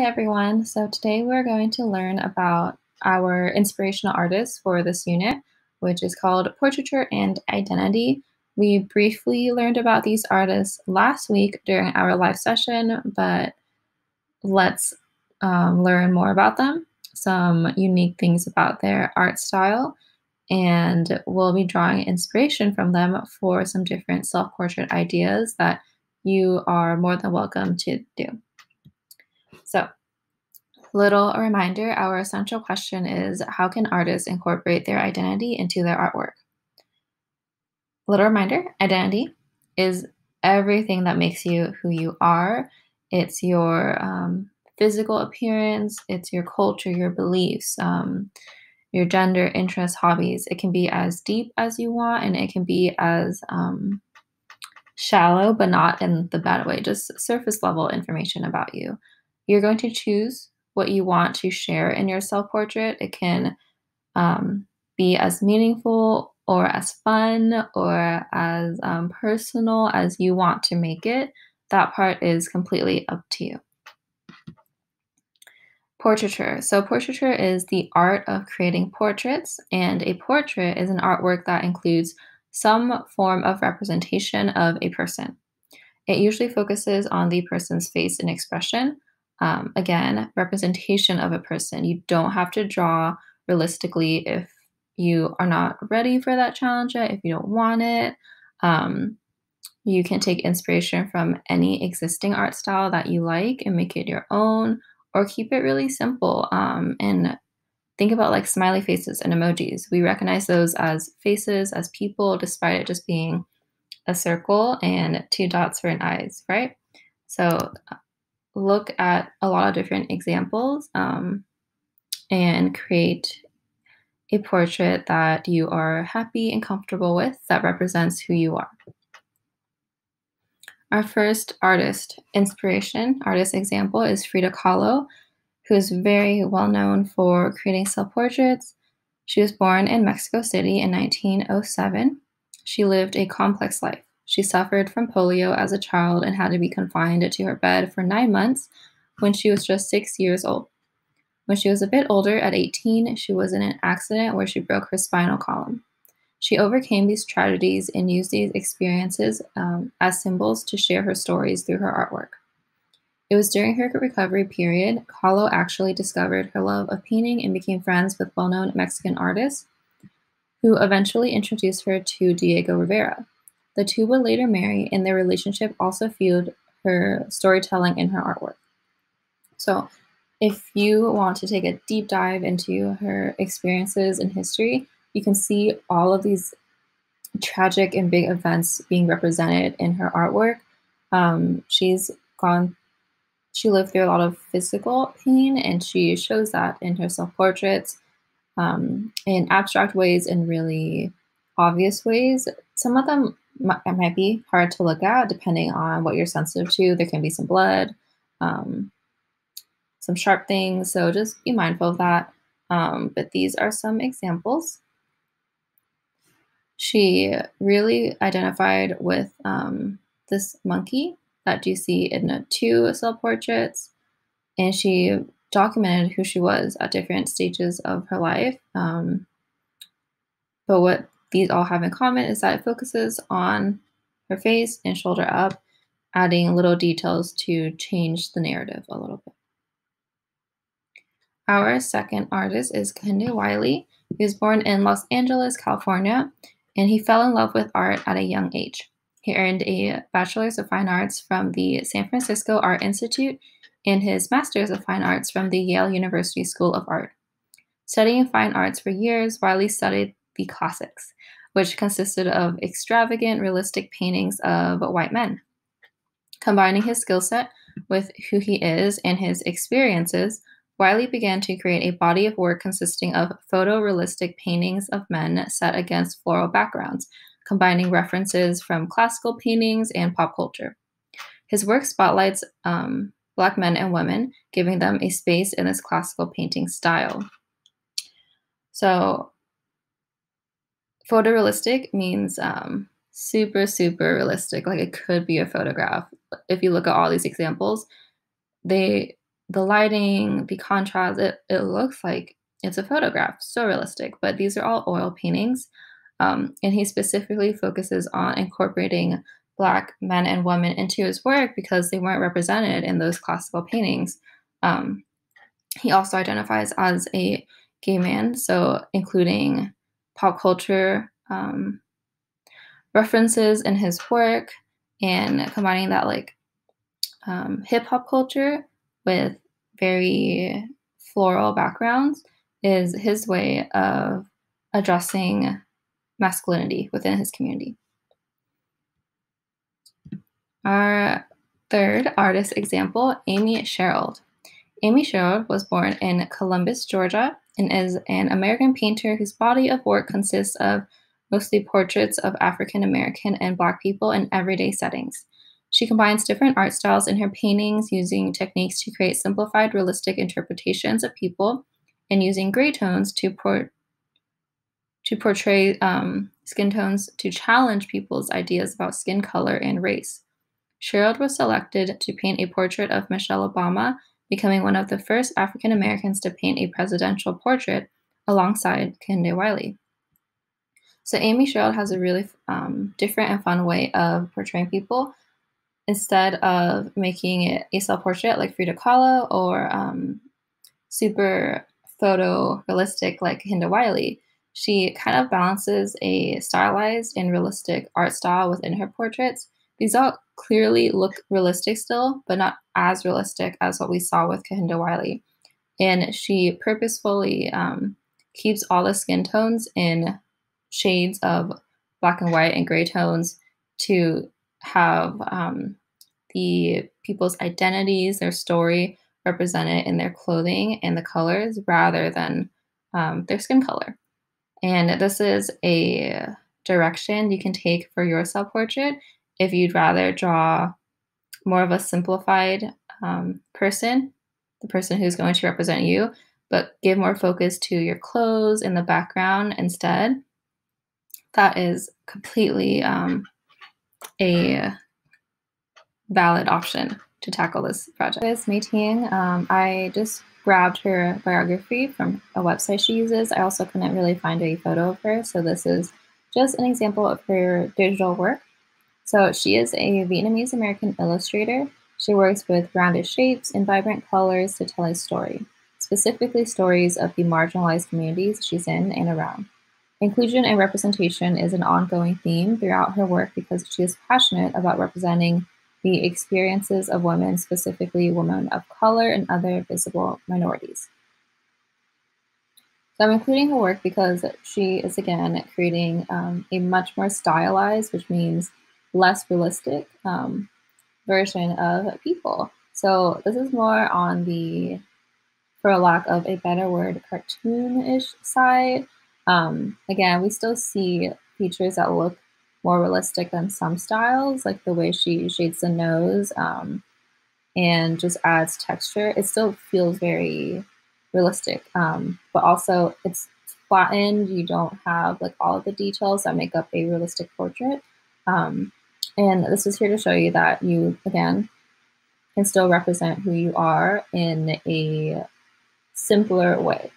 Hi everyone. So today we're going to learn about our inspirational artists for this unit, which is called Portraiture and Identity. We briefly learned about these artists last week during our live session, but let's um, learn more about them, some unique things about their art style, and we'll be drawing inspiration from them for some different self portrait ideas that you are more than welcome to do. So, little reminder our essential question is How can artists incorporate their identity into their artwork? Little reminder identity is everything that makes you who you are. It's your um, physical appearance, it's your culture, your beliefs, um, your gender, interests, hobbies. It can be as deep as you want, and it can be as um, shallow, but not in the bad way, just surface level information about you. You're going to choose what you want to share in your self portrait. It can um, be as meaningful or as fun or as um, personal as you want to make it. That part is completely up to you. Portraiture. So, portraiture is the art of creating portraits, and a portrait is an artwork that includes some form of representation of a person. It usually focuses on the person's face and expression. Um, again, representation of a person. You don't have to draw realistically if you are not ready for that challenge yet, if you don't want it. Um, you can take inspiration from any existing art style that you like and make it your own or keep it really simple um, and think about like smiley faces and emojis. We recognize those as faces, as people, despite it just being a circle and two dots for an eyes, right? So look at a lot of different examples um, and create a portrait that you are happy and comfortable with that represents who you are. Our first artist inspiration, artist example is Frida Kahlo, who is very well known for creating self portraits. She was born in Mexico City in 1907. She lived a complex life. She suffered from polio as a child and had to be confined to her bed for nine months when she was just six years old. When she was a bit older, at 18, she was in an accident where she broke her spinal column. She overcame these tragedies and used these experiences um, as symbols to share her stories through her artwork. It was during her recovery period, Kahlo actually discovered her love of painting and became friends with well known Mexican artists, who eventually introduced her to Diego Rivera. The two would later marry, and their relationship also fueled her storytelling in her artwork. So, if you want to take a deep dive into her experiences in history, you can see all of these tragic and big events being represented in her artwork. Um, she's gone, she lived through a lot of physical pain, and she shows that in her self portraits um, in abstract ways and really obvious ways. Some of them might, might be hard to look at depending on what you're sensitive to. There can be some blood, um, some sharp things, so just be mindful of that. Um, but these are some examples she really identified with um, this monkey that you see in the two self portraits, and she documented who she was at different stages of her life. Um, but what these all have in common is that it focuses on her face and shoulder up, adding little details to change the narrative a little bit. Our second artist is Kehinde Wiley. He was born in Los Angeles, California, and he fell in love with art at a young age. He earned a Bachelor's of Fine Arts from the San Francisco Art Institute and his Master's of Fine Arts from the Yale University School of Art. Studying fine arts for years, Wiley studied the classics, which consisted of extravagant, realistic paintings of white men. Combining his skill set with who he is and his experiences, Wiley began to create a body of work consisting of photorealistic paintings of men set against floral backgrounds, combining references from classical paintings and pop culture. His work spotlights um, Black men and women, giving them a space in this classical painting style. So, photorealistic means um, super, super realistic, like it could be a photograph. If you look at all these examples, they the lighting, the contrast, it, it looks like it's a photograph, so realistic. But these are all oil paintings. Um, and he specifically focuses on incorporating Black men and women into his work because they weren't represented in those classical paintings. Um, he also identifies as a gay man, so including pop culture um, references in his work and combining that like um, hip hop culture with very floral backgrounds is his way of addressing masculinity within his community. Our third artist example, Amy Sherald. Amy Sherald was born in Columbus, Georgia, and is an American painter whose body of work consists of mostly portraits of African American and Black people in everyday settings. She combines different art styles in her paintings using techniques to create simplified, realistic interpretations of people and using gray tones to, por- to portray um, skin tones to challenge people's ideas about skin color and race. Sherald was selected to paint a portrait of Michelle Obama, becoming one of the first African Americans to paint a presidential portrait alongside Kehinde Wiley. So Amy Sherald has a really um, different and fun way of portraying people. Instead of making it a self-portrait like Frida Kahlo or um, super photo realistic like Kehinde Wiley, she kind of balances a stylized and realistic art style within her portraits. These all clearly look realistic still, but not as realistic as what we saw with Kehinde Wiley. And she purposefully um, keeps all the skin tones in shades of black and white and gray tones to have um, the people's identities, their story represented in their clothing and the colors rather than um, their skin color. And this is a direction you can take for your self portrait if you'd rather draw more of a simplified um, person, the person who's going to represent you, but give more focus to your clothes in the background instead that is completely um, a valid option to tackle this project. This Mei Ting, um, I just grabbed her biography from a website she uses. I also couldn't really find a photo of her, so this is just an example of her digital work. So she is a Vietnamese American illustrator. She works with rounded shapes and vibrant colors to tell a story, specifically stories of the marginalized communities she's in and around. Inclusion and representation is an ongoing theme throughout her work because she is passionate about representing the experiences of women, specifically women of color and other visible minorities. So I'm including her work because she is again creating um, a much more stylized, which means less realistic um, version of people. So this is more on the, for a lack of a better word, cartoonish side. Um, again, we still see features that look more realistic than some styles, like the way she shades the nose um, and just adds texture. It still feels very realistic, um, but also it's flattened. You don't have like all of the details that make up a realistic portrait. Um, and this is here to show you that you, again, can still represent who you are in a simpler way.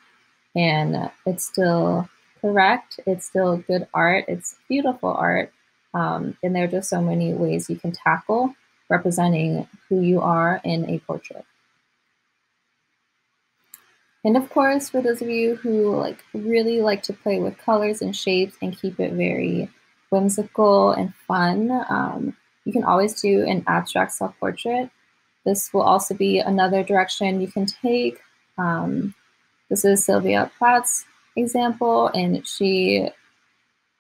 And it's still correct. It's still good art. It's beautiful art. Um, and there are just so many ways you can tackle representing who you are in a portrait. And of course, for those of you who like really like to play with colors and shapes and keep it very whimsical and fun, um, you can always do an abstract self-portrait. This will also be another direction you can take. Um, this is Sylvia Plath's example, and she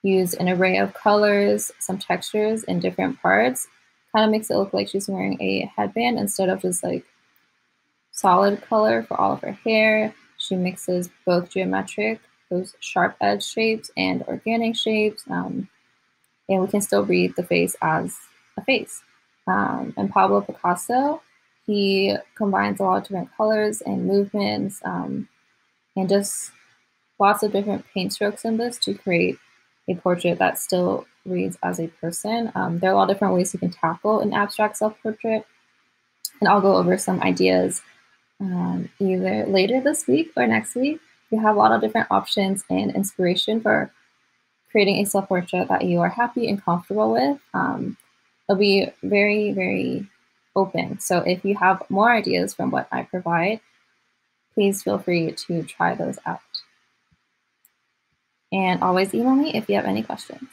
used an array of colors, some textures in different parts. Kind of makes it look like she's wearing a headband instead of just like solid color for all of her hair. She mixes both geometric, those sharp edge shapes, and organic shapes. Um, and we can still read the face as a face. Um, and Pablo Picasso, he combines a lot of different colors and movements um, and just lots of different paint strokes in this to create a portrait that still reads as a person. Um, there are a lot of different ways you can tackle an abstract self-portrait, and I'll go over some ideas um, either later this week or next week. We have a lot of different options and inspiration for creating a self portrait that you are happy and comfortable with. Um, it'll be very, very open. So if you have more ideas from what I provide, please feel free to try those out. And always email me if you have any questions.